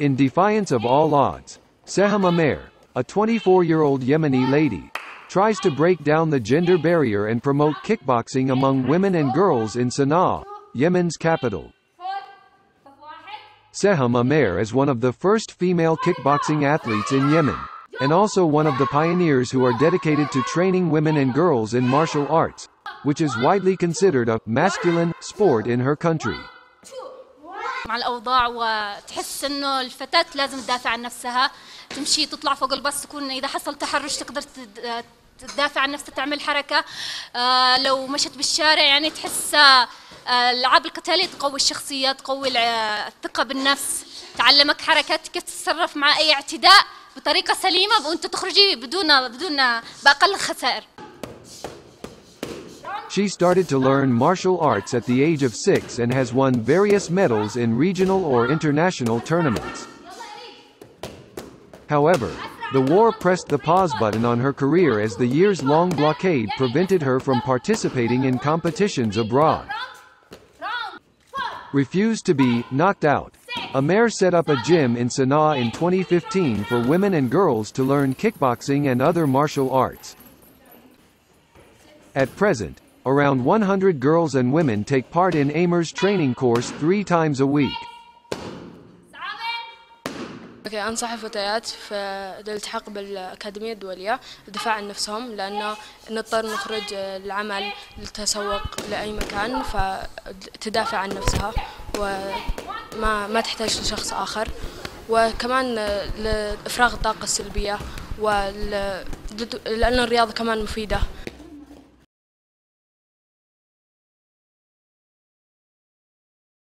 In defiance of all odds, Seham Amer, a 24-year-old Yemeni lady, tries to break down the gender barrier and promote kickboxing among women and girls in Sana'a, Yemen's capital. Seham Amer is one of the first female kickboxing athletes in Yemen, and also one of the pioneers who are dedicated to training women and girls in martial arts, which is widely considered a masculine sport in her country. مع الأوضاع وتحس إنه الفتاة لازم تدافع عن نفسها تمشي تطلع فوق الباص تكون إذا حصل تحرش تقدر تد- تدافع عن نفسها تعمل حركة. آه، لو مشت بالشارع يعني تحس آه، الالعاب القتاليه تقوي الشخصيه تقوي الثقة بالنفس. تعلمك حركات كيف تتصرف مع أي اعتداء بطريقة سليمة وأنت تخرجي بدون بدون بأقل خسائر. She started to learn martial arts at the age of six and has won various medals in regional or international tournaments. However, the war pressed the pause button on her career as the years-long blockade prevented her from participating in competitions abroad. Refused to be knocked out. Amer set up a gym in Sana'a in 2015 for women and girls to learn kickboxing and other martial arts. At present, around 100 girls and women take part in Amer's training course three times a week. انصح الفتيات في الالتحاق بالأكاديمية الدولية للدفاع عن نفسهم لأنه نضطر نخرج العمل للتسوق لأي مكان فتدافع عن نفسها وما ما تحتاج لشخص آخر وكمان لإفراغ الطاقة السلبية ول... لأن الرياضة كمان مفيدة